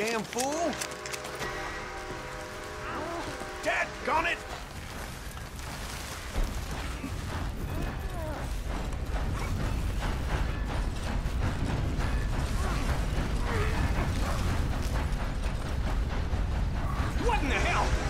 Damn fool! Dad, gone it! What in the hell?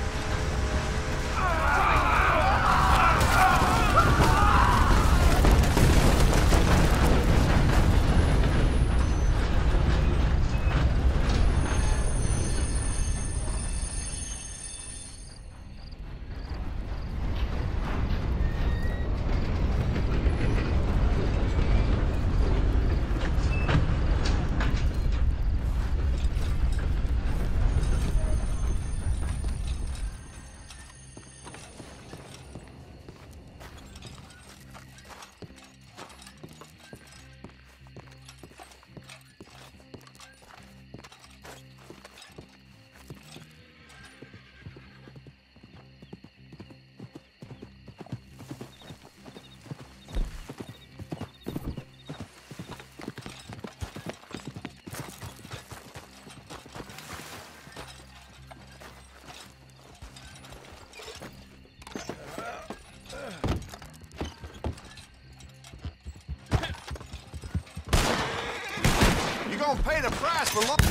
Gonna pay the price for long.